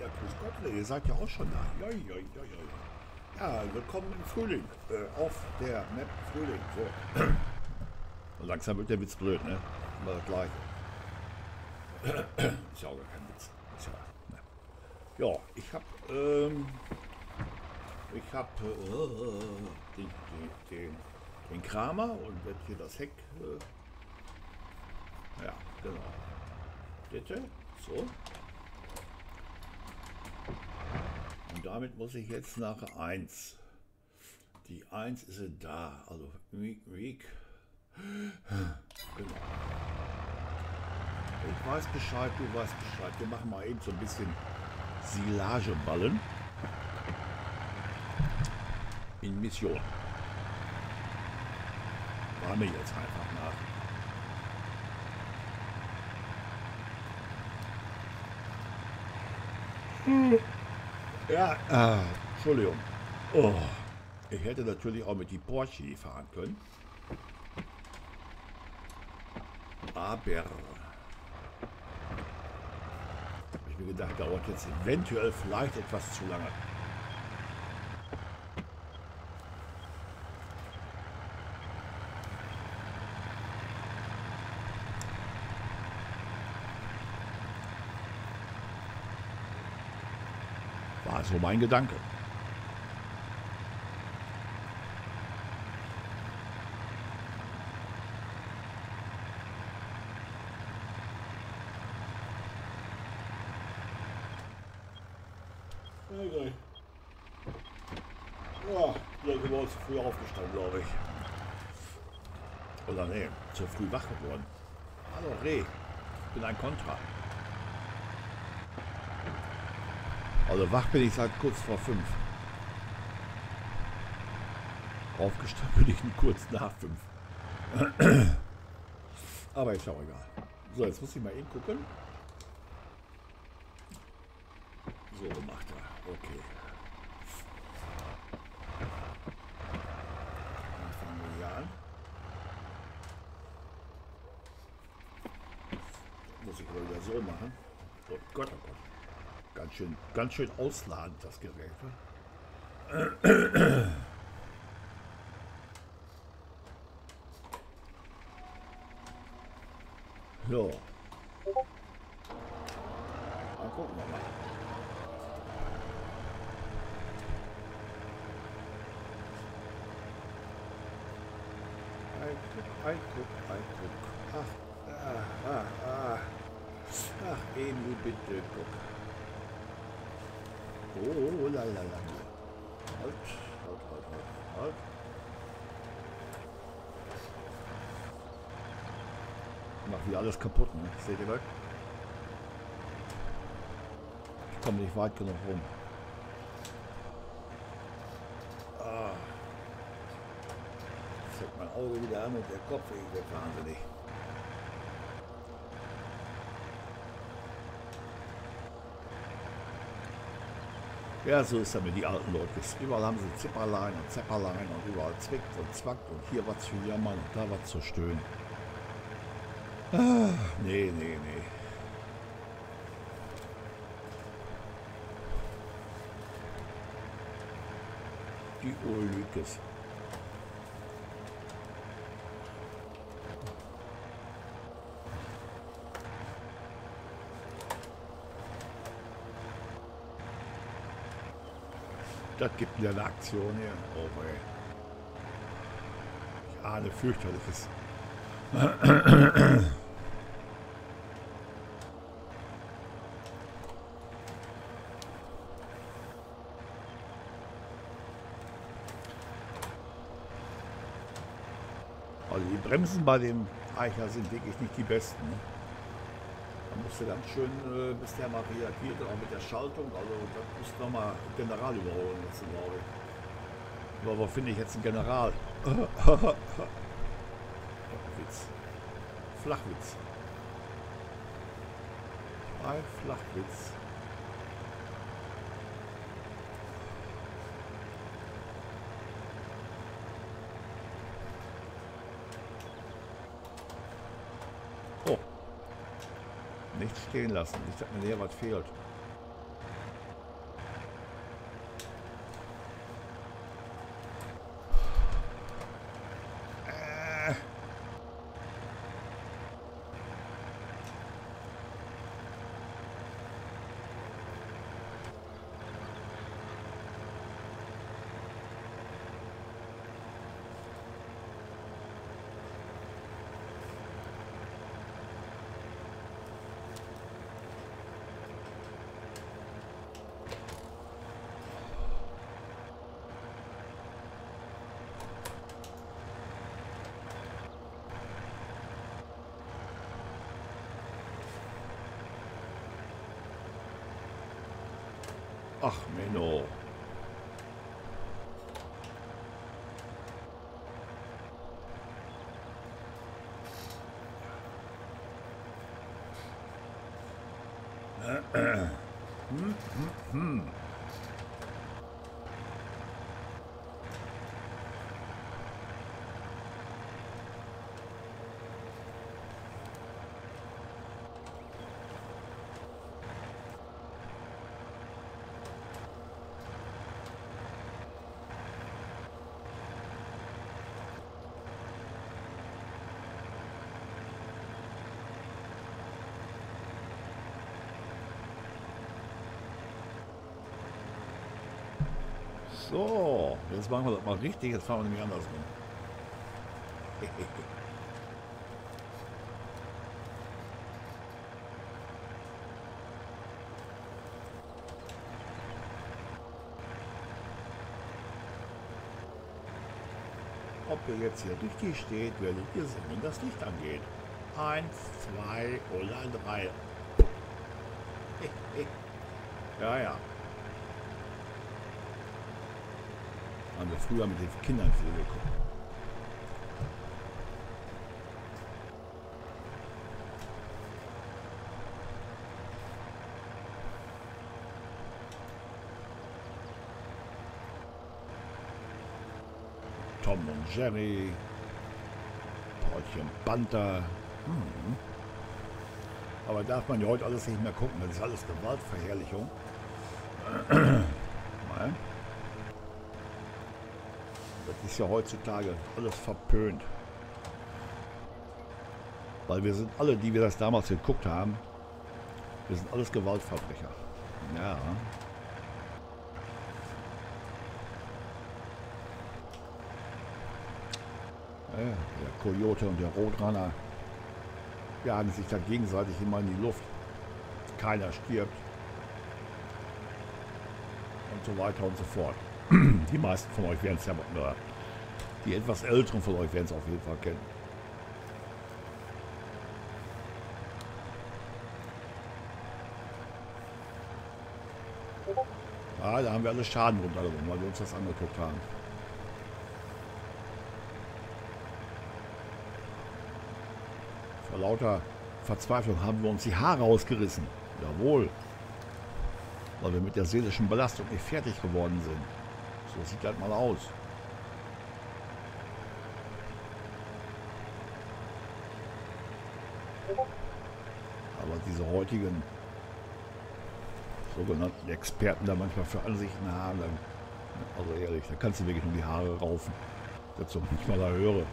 Ja, grüß Gott, ihr seid ja auch schon da. Ja, ja, ja, ja. Ja, willkommen im Frühling. Äh, auf der Map Frühling. So. Langsam wird der Witz blöd, ne? Immer das gleiche. Ist ja auch gar kein Witz. Ja, ne. ja ich hab, ähm, ich hab äh, den, den, den, den Kramer und werde hier das Heck, äh, ja, genau. Bitte, so. Und damit muss ich jetzt nach 1. Die 1 ist da. Also Week, Week. Genau. Ich weiß Bescheid, du weißt Bescheid. Wir machen mal eben so ein bisschen Silageballen. In Mission. Machen wir jetzt einfach nach. Hm. Ja, äh, Entschuldigung. Oh, ich hätte natürlich auch mit die Porsche fahren können. Aber habe ich mir gedacht, dauert jetzt eventuell vielleicht etwas zu lange. War so mein Gedanke. Ja, ich war zu früh aufgestanden, glaube ich. Oder nee, zu früh wach geworden. Hallo Reh, ich bin ein Kontra. Also wach bin ich seit kurz vor fünf. Aufgestanden bin ich kurz nach fünf. Aber ist auch egal. So, jetzt muss ich mal eben gucken. So macht er. Okay. Dann fangen wir hier an. Muss ich aber wieder so machen. Oh Gott, oh Gott. Ganz schön, ganz schön ausladend, das Gerät. Dann gucken wir mal. Ein Guck, ein Guck, ein Guck. Ach, ah, ah, ah. Ach, Emil, bitte, guck. Oh, la, la, la. Halt, halt, halt, halt, halt. Mach wieder alles kaputt, ne? Seht ihr das? Ich komme nicht weit genug rum. Ah. Fängt mein Auge wieder an und der Kopf ich wird wahnsinnig. Ja, so ist das mit die alten Leute. Überall haben sie Zipperlein und Zepperlein und überall zwickt und zwackt und hier was zu jammern und da was zu stöhnen. Ah, nee, nee, nee. Die Ulrikes. Das gibt wieder eine Aktion hier. Oh wei. Ich ahne fürchterliches. Also die Bremsen bei dem Eicher sind wirklich nicht die besten. Ne? Musste ganz schön, äh, bis der mal reagiert, auch mit der Schaltung. Also das muss nochmal General überholen lassen, glaube ich. Aber wo finde ich jetzt einen General? Witz. Flachwitz. Ein Flachwitz. Stehen lassen. Nicht, dass mir hier was fehlt. Renault. hmm, hmm, hmm. So, jetzt machen wir das mal richtig. Jetzt fahren wir nämlich andersrum. Ob ihr jetzt hier richtig steht, werdet ihr sehen, wenn das Licht angeht. Eins, zwei oder drei. ja, ja. Haben wir früher mit den Kindern viel geguckt. Tom und Jerry, Paulchen Panther. Hm. Aber darf man ja heute alles nicht mehr gucken, das ist alles Gewaltverherrlichung. Nein. Das ist ja heutzutage alles verpönt. Weil wir sind alle, die wir das damals geguckt haben, wir sind alles Gewaltverbrecher. Ja. der Coyote und der Rotrunner jagen sich da gegenseitig immer in die Luft. Keiner stirbt. Und so weiter und so fort. Die meisten von euch werden es ja, oder die etwas älteren von euch werden es auf jeden Fall kennen. Ja, da haben wir alle Schaden runtergenommen, weil wir uns das angeguckt haben. Vor lauter Verzweiflung haben wir uns die Haare ausgerissen. Jawohl. Weil wir mit der seelischen Belastung nicht fertig geworden sind. So sieht das mal aus. Aber diese heutigen sogenannten Experten da manchmal für Ansichten haben, also ehrlich, da kannst du wirklich nur die Haare raufen. Dazu ich mal da höre.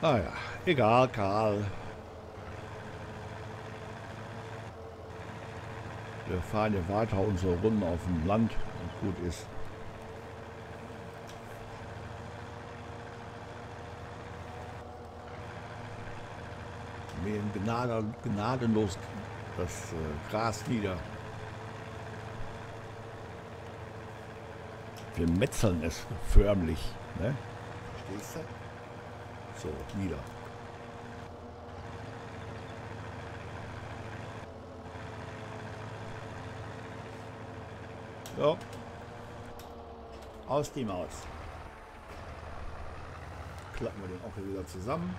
Naja, egal, Karl. Wir fahren ja weiter unsere Runden auf dem Land und gut ist. Mähen gnaden, gnadenlos das äh, Gras nieder. Wir metzeln es förmlich. Ne? Verstehst du? So, nieder. So. Aus die Maus. Klappen wir den auch wieder zusammen.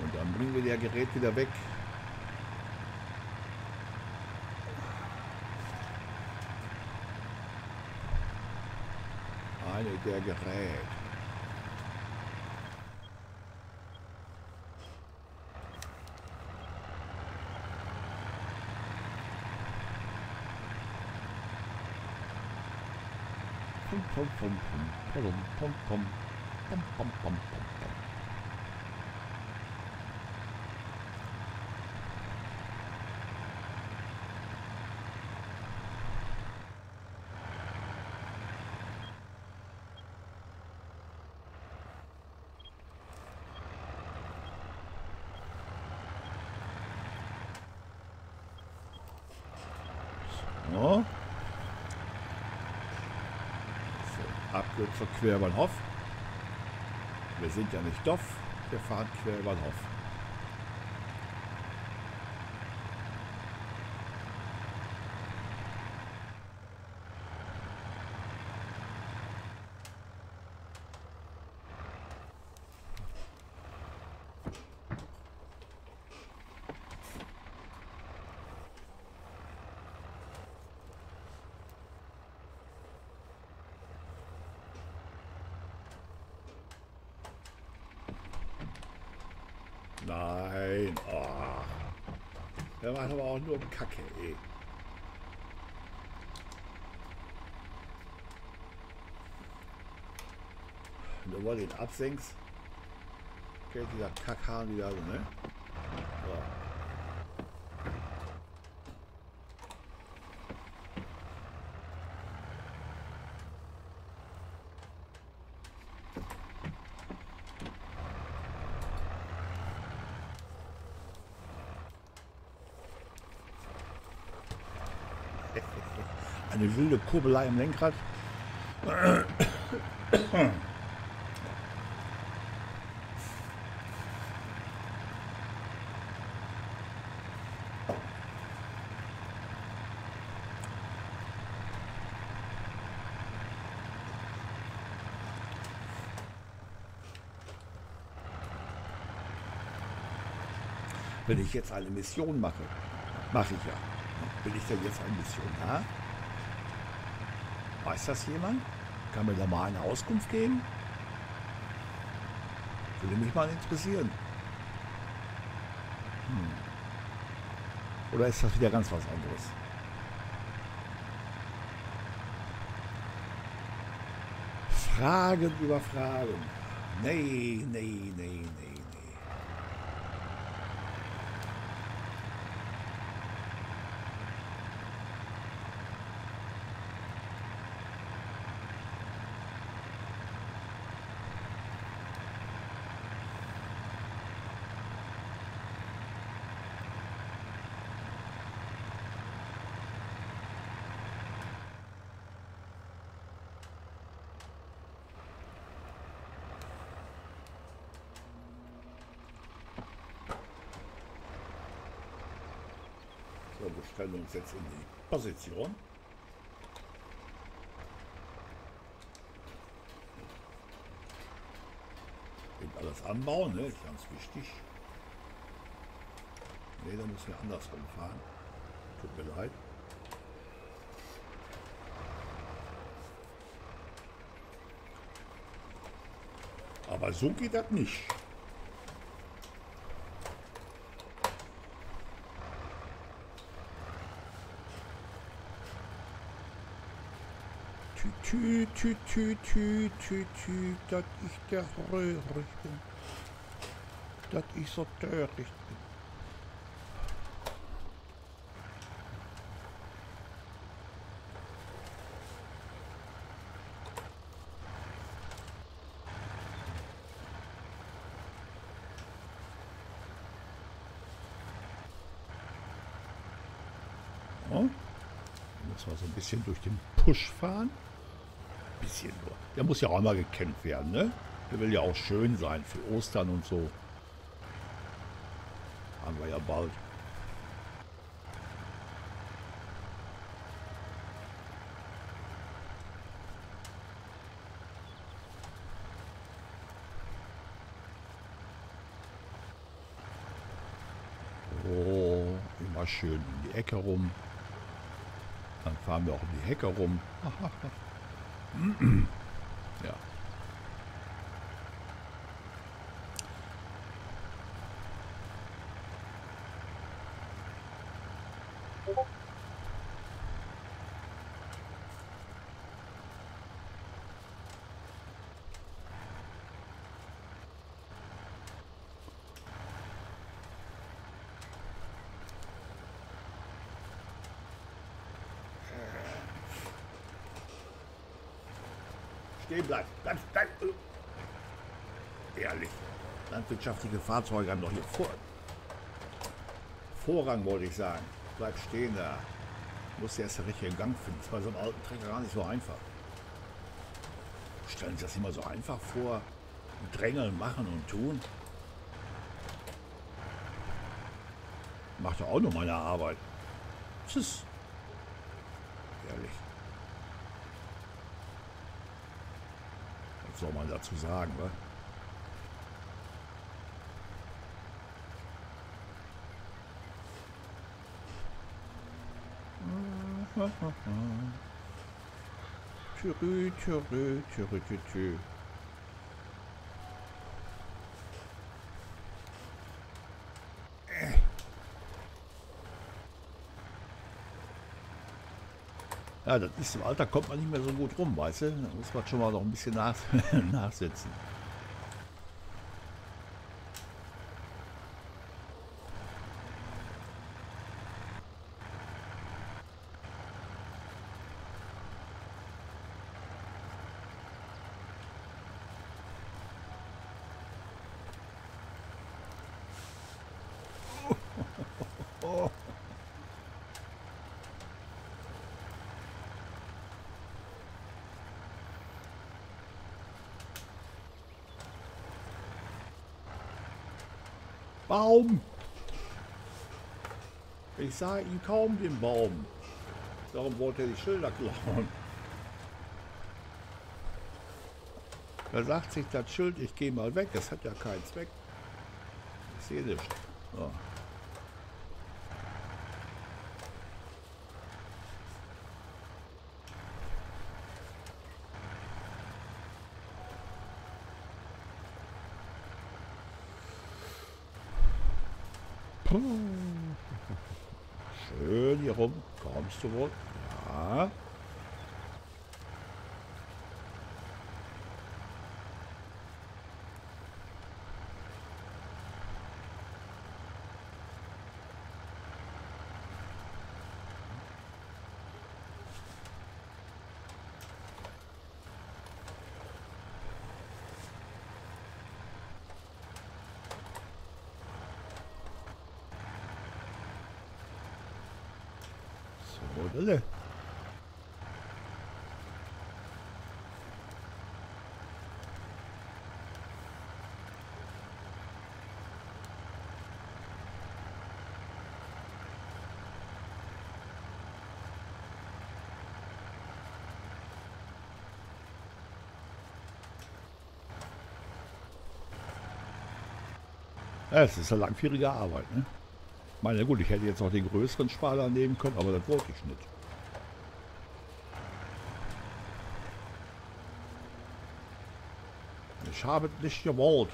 Und dann bringen wir das Gerät wieder weg. eine der Gerät. pom pom pom pom pom pom pom pom pom pom Oh. No? So, Abkürzung Querbahnhof. Wir sind ja nicht doof, wir fahren Querbahnhof. Nein. Oh. Der macht aber auch nur Kacke, ey. Wenn du mal den absenkst, geht dieser Kackhahn wieder so, ne? So. Eine wilde Kurbelei im Lenkrad. Wenn ich jetzt eine Mission mache, mache ich ja. Bin ich denn jetzt ein Missionar? Weiß das jemand? Kann mir da mal eine Auskunft geben? Würde mich mal interessieren. Hm. Oder ist das wieder ganz was anderes? Fragen über Fragen. Nee, nee, nee, nee. So, wir stellen uns jetzt in die Position. Eben alles anbauen, ne? Ganz wichtig. Ne, da müssen wir andersrum fahren. Tut mir leid. Aber so geht das nicht. Tü, tü, tü, tü, tü, tü, dass ich der Röhrig bin. Dass ich so töricht bin. Ja. Muss man so ein bisschen durch den Push fahren bisschen nur. Der muss ja auch mal gekämpft werden, ne? Der will ja auch schön sein für Ostern und so. Haben wir ja bald. Oh, immer schön in die Ecke rum. Dann fahren wir auch um die Hecke rum. ja. Stehen bleiben. Bleib, bleib. Ehrlich. Landwirtschaftliche Fahrzeuge haben doch hier vor Vorrang, wollte ich sagen. Bleib stehen da. Muss erst den richtigen Gang finden. Das bei so einem alten Trecker gar nicht so einfach. Stellen Sie das immer so einfach vor. Drängeln, machen und tun. Macht doch auch nur meine Arbeit. Tschüss. Ehrlich. Soll man dazu sagen, wa? Tschürü, tschürü, tschürü, tschürü, Ja, das ist im Alter kommt man nicht mehr so gut rum, weißt du? Da muss man schon mal noch ein bisschen nach, nachsetzen. Baum! Ich sah ihn kaum, den Baum. Darum wollte er die Schilder klauen. Da sagt sich das Schild, ich gehe mal weg. Das hat ja keinen Zweck. Ich sehe nicht. So. Schön hier rum. Kommst du wohl? Ja. Ja, es ist eine langwierige Arbeit, ne? Meine, gut, ich hätte jetzt auch den größeren Spaler nehmen können, aber das wollte ich nicht. Ich habe es nicht gewollt.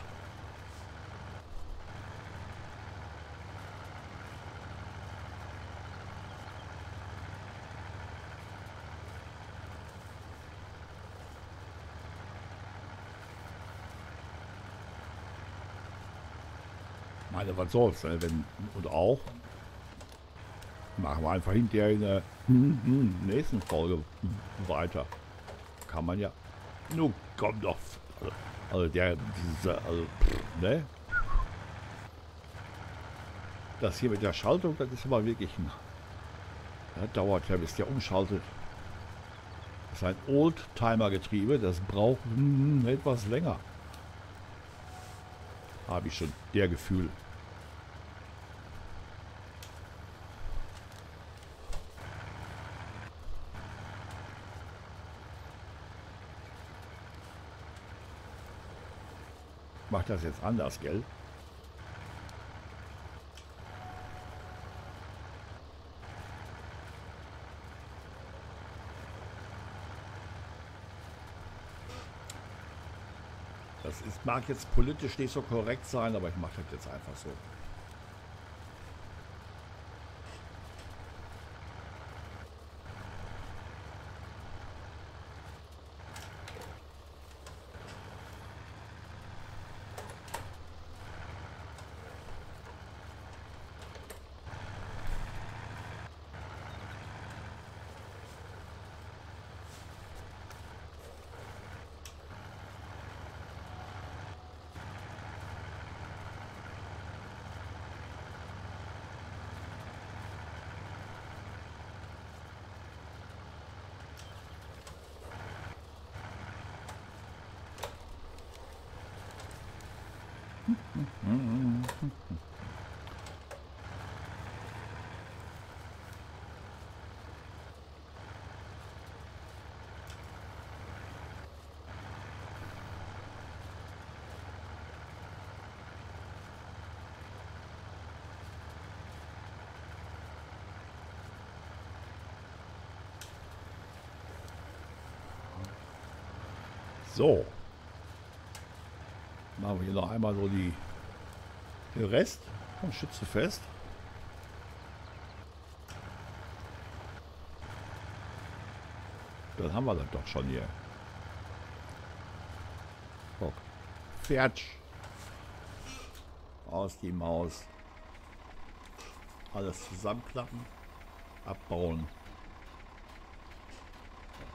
Meine, was soll's, ne? wenn, und auch, machen wir einfach hinterher in der nächsten Folge weiter. Kann man ja, nun komm doch, also, der, dieser, also, ne? Das hier mit der Schaltung, das ist aber wirklich ein, das dauert ja, bis der umschaltet. Das ist ein Oldtimer-Getriebe, das braucht etwas länger habe ich schon der Gefühl. Macht das jetzt anders, gell? Das ist, mag jetzt politisch nicht so korrekt sein, aber ich mache das jetzt einfach so. So. Machen wir hier noch einmal so die, den Rest vom Schütze fest. Dann haben wir das doch schon hier. Guck. Fertig. Aus die Maus. Alles zusammenklappen. Abbauen.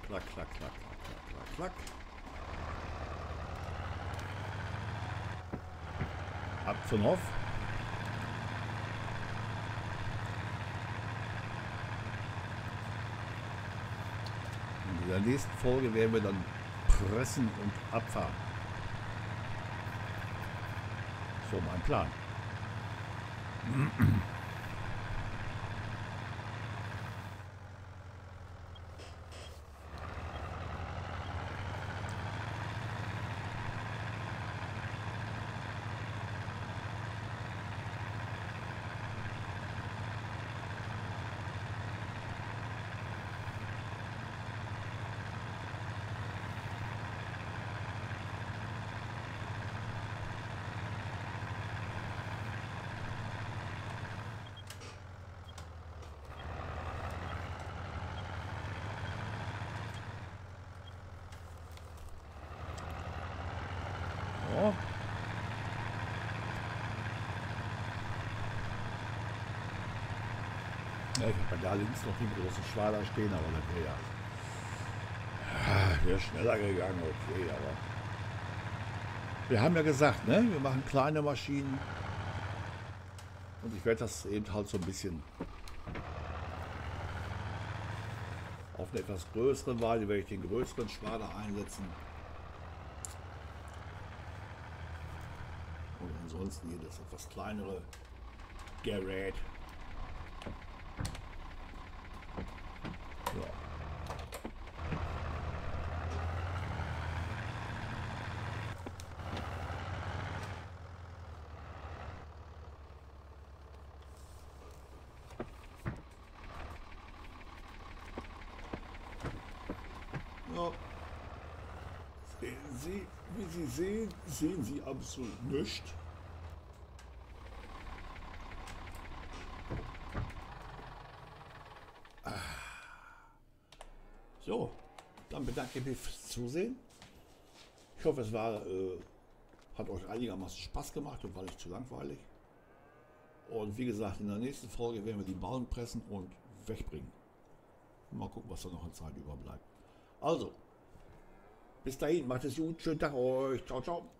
Klack, klack, klack, klack, klack, klack, klack. Ab zum Hof. In der nächsten Folge werden wir dann pressen und abfahren. So mein Plan. So. Ich habe da links noch den großen Schwader stehen, aber das wäre ja. Ah, Wäre schneller gegangen, okay, aber. Wir haben ja gesagt, ne? Wir machen kleine Maschinen. Und ich werde das eben halt so ein bisschen auf eine etwas größere Weise werde ich den größeren Schwader einsetzen. Und ansonsten hier das etwas kleinere Gerät. So. Ja. Sehen Sie, wie Sie sehen, sehen Sie absolut nichts. Ah. So, dann bedanke ich mich fürs Zusehen. Ich hoffe, es war, äh, hat euch einigermaßen Spaß gemacht und war nicht zu langweilig. Und wie gesagt, in der nächsten Folge werden wir die Ballen pressen und wegbringen. Mal gucken, was da noch an Zeit überbleibt. Also, bis dahin, macht es gut, schönen Tag euch. Ciao, ciao.